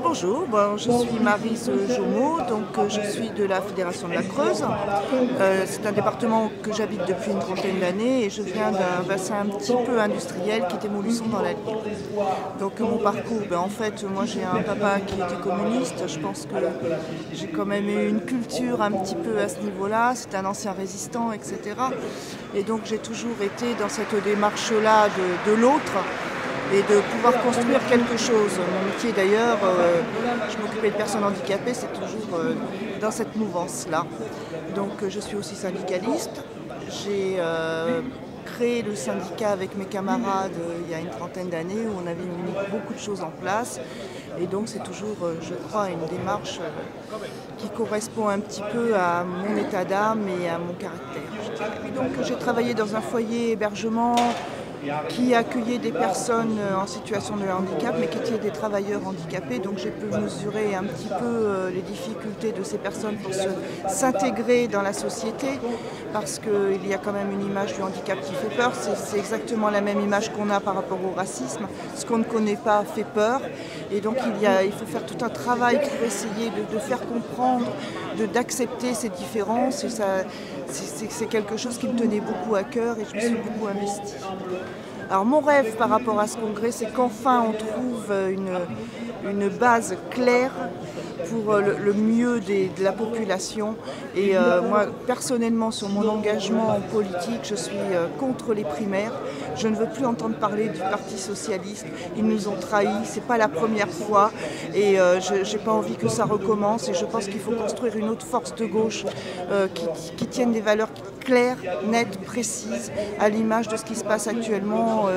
bonjour, je suis Marise Jomeau, donc euh, je suis de la Fédération de la Creuse. Euh, c'est un département que j'habite depuis une trentaine d'années et je viens d'un bassin un petit peu industriel qui était Montluçon dans la Ligue. Donc mon parcours, ben, en fait, moi j'ai un papa qui était communiste, je pense que j'ai quand même eu une culture un petit peu à ce niveau-là, c'est un ancien résistant, etc. Et donc j'ai toujours été dans cette démarche-là de l'autre et de pouvoir construire quelque chose. Mon métier d'ailleurs, euh, je m'occupais de personnes handicapées, c'est toujours euh, dans cette mouvance-là. Donc euh, je suis aussi syndicaliste. J'ai créé le syndicat avec mes camarades il y a une trentaine d'années où on avait mis beaucoup de choses en place. Et donc c'est toujours, je crois, une démarche qui correspond un petit peu à mon état d'âme et à mon caractère. donc j'ai travaillé dans un foyer hébergement qui accueillait des personnes euh, en situation de handicap, mais qui étaient des travailleurs handicapés. Donc j'ai pu mesurer un petit peu euh, les difficultés de ces personnes pour s'intégrer dans la société, parce qu'il y a quand même une image du handicap qui fait peur. C'est exactement la même image qu'on a par rapport au racisme. Ce qu'on ne connaît pas fait peur. Et donc il, y a, il faut faire tout un travail pour essayer de, faire comprendre, d'accepter ces différences. Et c'est quelque chose qui me tenait beaucoup à cœur et je me suis beaucoup investie. Alors mon rêve par rapport à ce congrès, c'est qu'enfin on trouve une, une base claire pour euh, le, mieux de la population. Et euh, moi, personnellement, sur mon engagement en politique, je suis euh, contre les primaires. Je ne veux plus entendre parler du Parti Socialiste. Ils nous ont trahis, c'est pas la première fois. Et je n'ai pas envie que ça recommence. Et je pense qu'il faut construire une autre force de gauche qui tienne des valeurs claires, nettes, précises, à l'image de ce qui se passe actuellement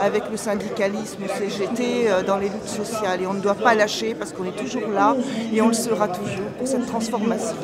avec le syndicalisme CGT dans les luttes sociales. Et on ne doit pas lâcher parce qu'on est toujours là et on le sera toujours pour cette transformation.